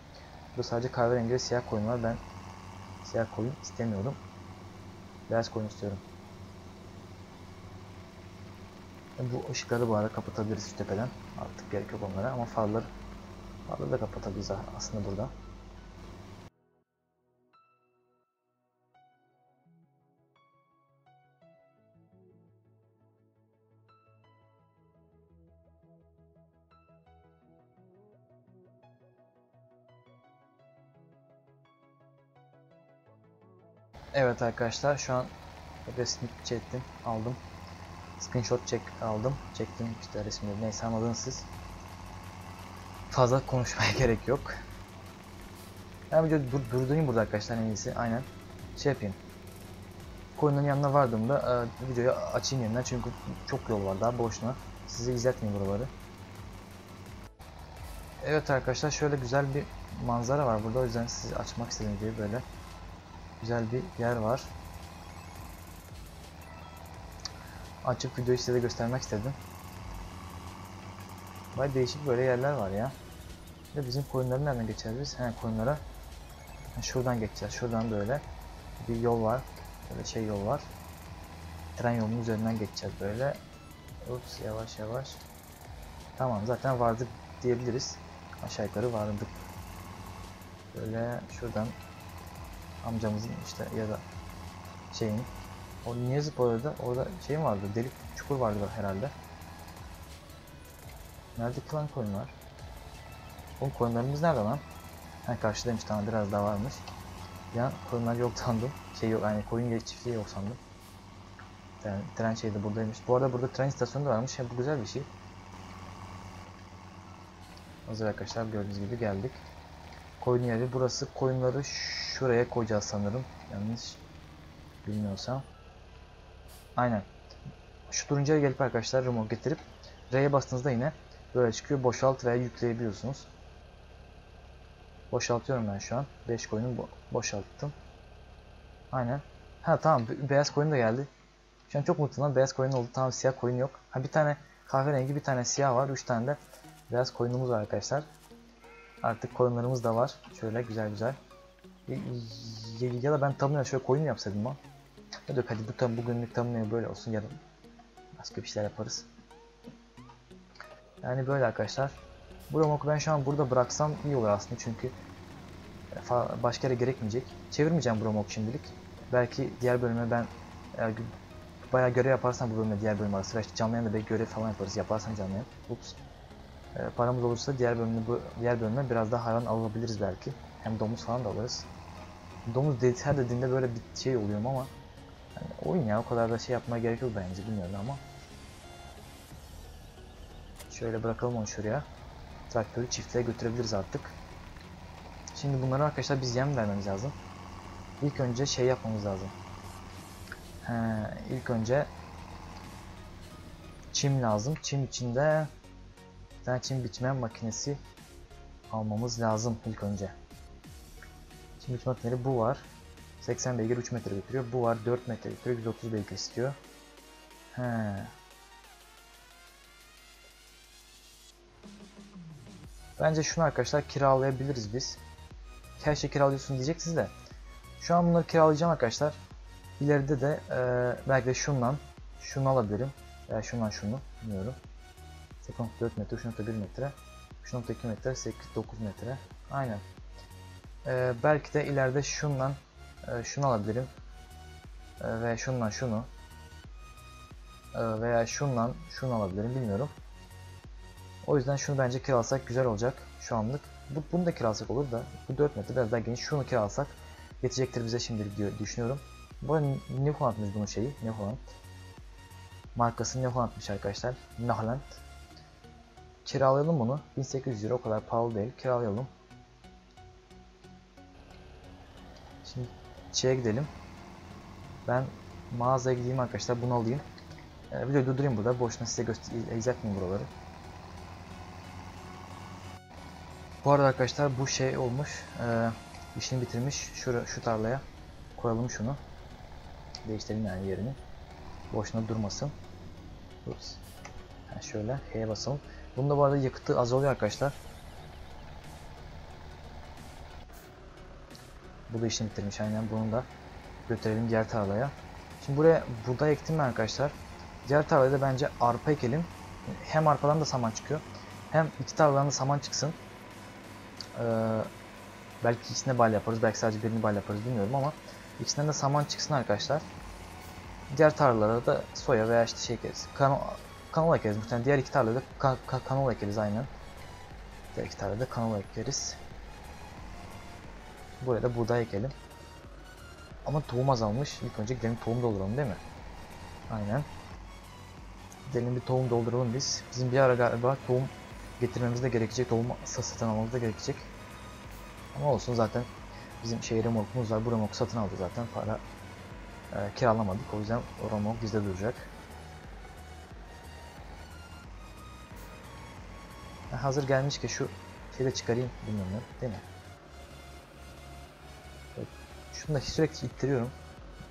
bu sadece kahverengi ve siyah coin var. Ben siyah coin istemiyorum. Beyaz coin istiyorum. Bu ışıkları bu arada kapatabiliriz tepeden. Artık gerek yok onlara ama farları farları da kapatabiliriz aslında burada. Evet arkadaşlar şu an resmi çektim aldım. Screenshot çek aldım. Çektim işte resimleri neyse anladınız siz. Fazla konuşmaya gerek yok. Ben video dur durdurayım burada arkadaşlar en iyisi. Aynen. Şey yapayım. Koyunun yanına vardığımda e, videoyu açayım yeniden çünkü çok yol var daha boşuna. Size izletmeyeyim buraları. Evet arkadaşlar şöyle güzel bir manzara var burada. O yüzden sizi açmak istedim diye böyle güzel bir yer var. Açıp videoyu size de göstermek istedim. Vay değişik böyle yerler var ya. Ve bizim koyunları nereden geçeriz? He koyunlara şuradan geçeceğiz. Şuradan böyle bir yol var. Böyle şey yol var. Tren yolunun üzerinden geçeceğiz böyle. Ups yavaş yavaş. Tamam zaten vardık diyebiliriz. Aşağı yukarı vardık. Böyle şuradan amcamızın işte ya da şeyin. O niye zıpladı orada şey vardı delik çukur vardı herhalde. Nerede klan koyun var? Oğlum koyunlarımız nerede lan? Ha karşıdaymış tamam biraz daha varmış. Ya koyunlar yok sandım. Şey yok yani koyun çiftliği yok sandım. Yani tren şeyde buradaymış. Bu arada burada tren istasyonu da varmış. Ya bu güzel bir şey. Hazır arkadaşlar gördüğünüz gibi geldik koyun yeri burası koyunları şuraya koyacağız sanırım. Yanlış bilmiyorsam. Aynen. Şu turuncuya gelip arkadaşlar remote getirip R'ye bastığınızda yine böyle çıkıyor. Boşalt veya yükleyebiliyorsunuz. Boşaltıyorum ben şu an. 5 koyunu bo boşalttım. Aynen. Ha tamam beyaz koyun da geldi. Şu an çok mutluyum. Beyaz koyun oldu. Tamam siyah koyun yok. Ha bir tane kahverengi bir tane siyah var. 3 tane de beyaz koyunumuz var arkadaşlar. Artık koyunlarımız da var. Şöyle güzel güzel. Ya, ya da ben thumbnail şöyle koyun yapsaydım ha. Hadi hadi bu tam bugünlük thumbnail böyle olsun yarın başka bir şeyler yaparız. Yani böyle arkadaşlar. Bu romoku ben şu an burada bıraksam iyi olur aslında çünkü başka yere gerekmeyecek. Çevirmeyeceğim bu romoku şimdilik. Belki diğer bölüme ben bayağı görev yaparsam bu bölümle diğer bölüm arasında işte canlı yayında belki görev falan yaparız. Yaparsan canlı. Ups. E, paramız olursa diğer bölümde bu diğer bölüme biraz daha hayvan alabiliriz belki. Hem domuz falan da alırız. Domuz her dediğinde böyle bir şey oluyorum ama yani oyun ya o kadar da şey yapmaya gerek yok bence bilmiyorum ama. Şöyle bırakalım onu şuraya. Traktörü çiftliğe götürebiliriz artık. Şimdi bunları arkadaşlar biz yem vermemiz lazım. İlk önce şey yapmamız lazım. He, ilk önce çim lazım. Çim içinde bir tane çim biçme makinesi almamız lazım ilk önce. Çim biçme makineleri bu var. 80 beygir 3 metre götürüyor. Bu var 4 metre götürüyor. 130 beygir istiyor. He. Bence şunu arkadaşlar kiralayabiliriz biz. Her şey kiralıyorsun diyeceksiniz de. Şu an bunları kiralayacağım arkadaşlar. İleride de e, belki de şundan şunu alabilirim. Veya şundan şunu bilmiyorum. 8.4 metre, 3.1 metre, 3.2 metre, 8-9 metre. Aynen. Ee, belki de ileride şundan e, şunu alabilirim. E, ve şundan şunu. e, veya şundan şunu alabilirim bilmiyorum. O yüzden şunu bence kiralasak güzel olacak şu anlık. Bu, bunu da kiralasak olur da bu 4 metre biraz daha geniş. Şunu kiralasak yetecektir bize şimdi düşünüyorum. Bu arada New Holland'mış bunun şeyi. New Holland. Markası New Holland'mış arkadaşlar. New Holland. Kiralayalım bunu. 1800 euro o kadar pahalı değil. Kiralayalım. Şimdi şeye gidelim. Ben mağazaya gideyim arkadaşlar bunu alayım. Ee, videoyu durdurayım burada. Boşuna size göstereyim buraları. Bu arada arkadaşlar bu şey olmuş. E, işini bitirmiş. Şu, şu tarlaya koyalım şunu. Değiştirelim yani yerini. Boşuna durmasın. Ups. Yani şöyle H'ye basalım. Bunda bu arada yakıtı azalıyor arkadaşlar. Bu da işini bitirmiş aynen bunu da götürelim diğer tarlaya. Şimdi buraya buğday ektim ben arkadaşlar. Diğer tarlaya da bence arpa ekelim. Hem arpadan da saman çıkıyor. Hem iki tarladan da saman çıksın. Ee, belki ikisine bal yaparız. Belki sadece birini bal yaparız bilmiyorum ama ikisinden de saman çıksın arkadaşlar. Diğer tarlalara da soya veya işte şey ekeriz. Kanola ekeriz. Muhtemelen diğer iki tarlada ka, ka, kanola ekeriz aynen. Diğer iki tarlada kanola ekeriz. Buraya da buğday ekelim. Ama tohum azalmış. İlk önce gidelim tohum dolduralım değil mi? Aynen. Gidelim bir tohum dolduralım biz. Bizim bir ara galiba tohum getirmemiz de gerekecek. Tohum satın almamız da gerekecek. Ama olsun zaten bizim şehir remorkumuz var. Bu remorku satın aldı zaten. Para e, kiralamadık. O yüzden o remork bizde duracak. Hazır gelmiş ki şu şeyi çıkarayım. Bilmiyorum değil mi? Evet. Şunu da sürekli ittiriyorum.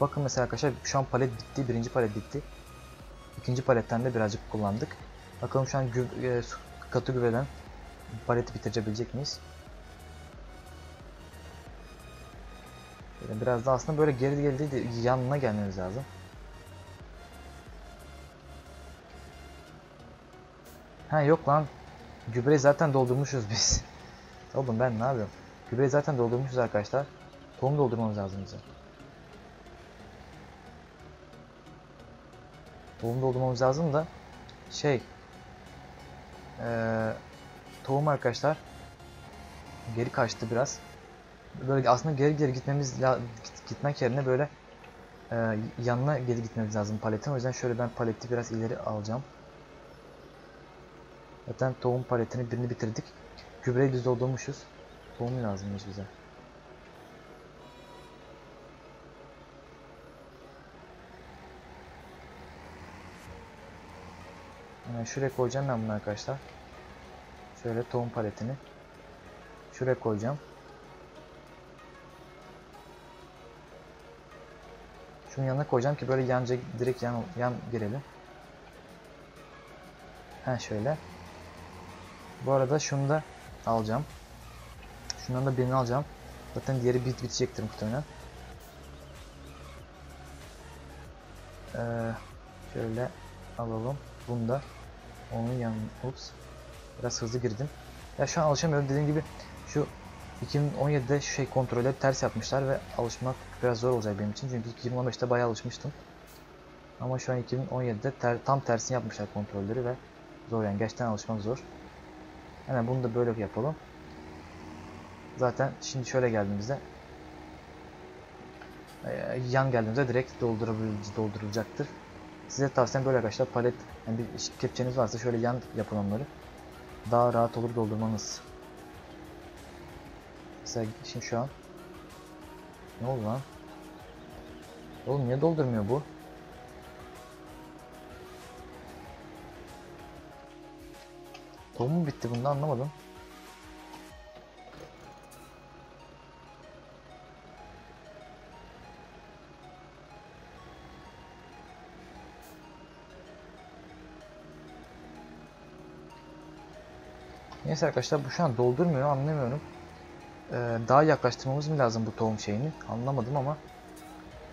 Bakın mesela arkadaşlar şu an palet bitti. Birinci palet bitti. İkinci paletten de birazcık kullandık. Bakalım şu an e, katı güveden paleti bitirebilecek miyiz? Böyle biraz da aslında böyle geri de yanına gelmemiz lazım. Ha yok lan. Gübreyi zaten doldurmuşuz biz. Oğlum ben ne yapıyorum? Gübreyi zaten doldurmuşuz arkadaşlar. Tohum doldurmamız lazım bize. Tohum doldurmamız lazım da şey ee, tohum arkadaşlar geri kaçtı biraz. Böyle aslında geri geri gitmemiz gitmek yerine böyle e, yanına geri gitmemiz lazım paletin. O yüzden şöyle ben paleti biraz ileri alacağım. Zaten tohum paletini birini bitirdik. Gübreyi biz doldurmuşuz. Tohum lazımmış bize. Yani şuraya koyacağım ben bunu arkadaşlar. Şöyle tohum paletini. Şuraya koyacağım. Şunun yanına koyacağım ki böyle yanca direkt yan, yan girelim. Ha şöyle. Bu arada şunu da alacağım. Şundan da birini alacağım. Zaten diğeri bit bitecektir muhtemelen. Ee, şöyle alalım. Bunu da onun yan ups biraz hızlı girdim. Ya şu an alışamıyorum dediğim gibi şu 2017'de şu şey kontrolü ters yapmışlar ve alışmak biraz zor olacak benim için çünkü 2015'te bayağı alışmıştım. Ama şu an 2017'de ter, tam tersini yapmışlar kontrolleri ve zor yani gerçekten alışmak zor. Hemen bunu da böyle yapalım. Zaten şimdi şöyle geldiğimizde yan geldiğimizde direkt doldurulacaktır. Size tavsiyem böyle arkadaşlar palet yani bir kepçeniz varsa şöyle yan yapın onları. Daha rahat olur doldurmanız. Mesela şimdi şu an ne oldu lan? Oğlum niye doldurmuyor bu? Tohum mu bitti bunda anlamadım. Neyse arkadaşlar bu şu an doldurmuyor anlamıyorum. Ee, daha yaklaştırmamız mı lazım bu tohum şeyini anlamadım ama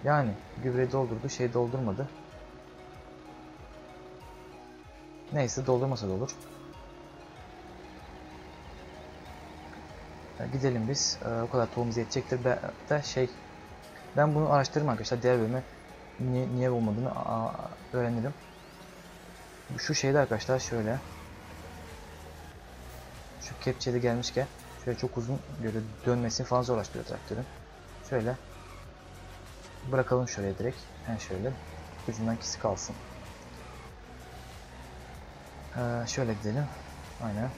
yani gübre doldurdu şey doldurmadı. Neyse doldurmasa da olur. Gidelim biz. Ee, o kadar tohumumuz yetecektir. Be de şey ben bunu araştırırım arkadaşlar. Diğer bölüme niye, niye olmadığını öğrenirim. Şu şeyde arkadaşlar şöyle. Şu kepçeli gelmişken şöyle çok uzun böyle dönmesini falan zorlaştırıyor traktörün. Şöyle bırakalım şöyle direkt. Yani şöyle ucundan kesik kalsın. Ee, şöyle gidelim. Aynen.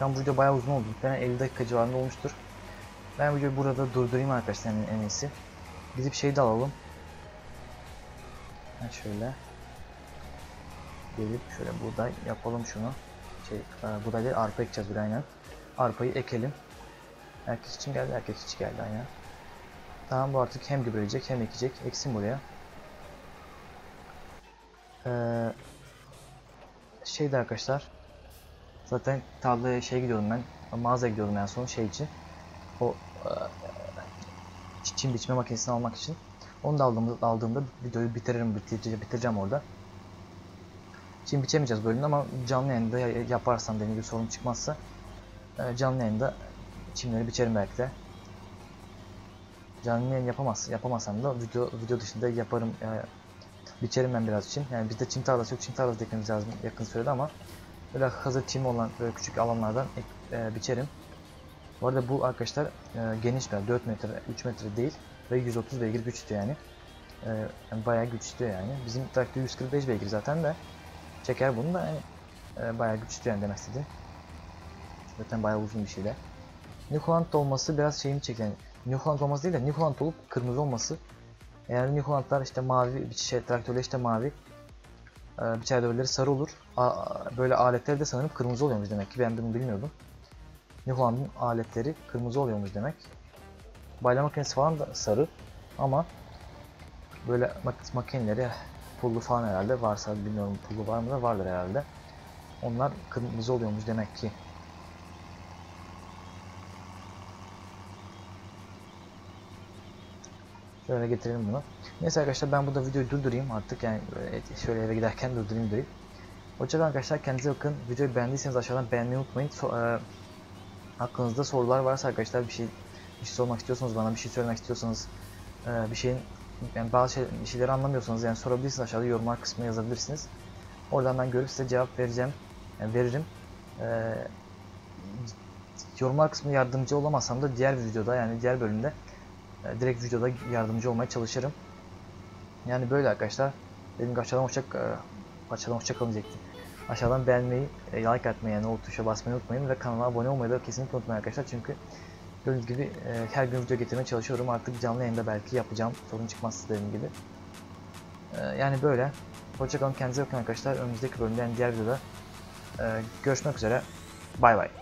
Şu an bu video bayağı uzun oldu. Ben 50 dakika civarında olmuştur. Ben videoyu burada durdurayım arkadaşlar en, iyisi. Gidip şey de alalım. Ha şöyle. Gelip şöyle buğday yapalım şunu. Şey, e, buğday değil arpa ekeceğiz buraya aynen. Arpayı ekelim. Erkek için geldi, erkek için geldi aynen. Tamam bu artık hem gübreleyecek hem ekecek. Eksin buraya. Ee, şeydi arkadaşlar. Zaten tarlaya şey gidiyordum ben. Mağazaya gidiyordum en son şey için. O e, çim biçme makinesini almak için. Onu da aldığımda, aldığımda videoyu bitiririm, bitireceğim, bitireceğim orada. Çim biçemeyeceğiz bölümde ama canlı yayında yaparsam benim bir sorun çıkmazsa e, canlı yayında çimleri biçerim belki de. Canlı yayın yapamaz, yapamazsam da video video dışında yaparım. E, biçerim ben biraz çim. Yani bizde çim tarlası yok, çim tarlası dikmemiz lazım yakın sürede ama böyle hazır çim olan böyle küçük alanlardan e, biçerim. Bu arada bu arkadaşlar e, geniş bir 4 metre 3 metre değil ve 130 beygir güç istiyor yani. E, yani bayağı güç istiyor yani. Bizim traktör 145 beygir zaten de çeker bunu da yani e, bayağı güç istiyor yani demek istedi. Zaten bayağı uzun bir şey de. New Holland olması biraz şeyini çekiyor. Yani New Holland olması değil de New Holland olup kırmızı olması. Eğer New Holland'lar işte mavi, bir şey traktörler işte mavi, e, çaydavileri sarı olur. A, böyle aletleri de sanırım kırmızı oluyormuş demek ki ben bunu bilmiyordum. New Holland'ın aletleri kırmızı oluyormuş demek. Bayla makinesi falan da sarı ama böyle mak makineleri pullu falan herhalde varsa bilmiyorum pullu var mı da vardır herhalde. Onlar kırmızı oluyormuş demek ki. Şöyle getirelim bunu. Neyse arkadaşlar ben burada videoyu durdurayım artık yani şöyle eve giderken durdurayım durayım. Hoşçakalın arkadaşlar kendinize bakın. Videoyu beğendiyseniz aşağıdan beğenmeyi unutmayın. So e aklınızda sorular varsa arkadaşlar bir şey bir şey sormak istiyorsanız bana bir şey söylemek istiyorsanız e, bir şeyin yani bazı şey, şeyleri anlamıyorsanız yani sorabilirsiniz aşağıda yorumlar kısmına yazabilirsiniz. Oradan ben görüp size cevap vereceğim. Yani veririm. E, yorumlar kısmında yardımcı olamazsam da diğer videoda yani diğer bölümde e, direkt videoda yardımcı olmaya çalışırım. Yani böyle arkadaşlar. Dedim ki aşağıdan hoşça, e, aşağıdan hoşça kalın diyecektim. Aşağıdan beğenmeyi, e, like atmayı yani o tuşa basmayı unutmayın ve kanala abone olmayı da kesinlikle unutmayın arkadaşlar. Çünkü gördüğünüz gibi e, her gün video getirmeye çalışıyorum. Artık canlı yayında belki yapacağım. Sorun çıkmazsa dediğim gibi. E, yani böyle. Hoşçakalın kendinize bakın arkadaşlar. Önümüzdeki bölümde yani diğer videoda görüşmek üzere. Bay bay.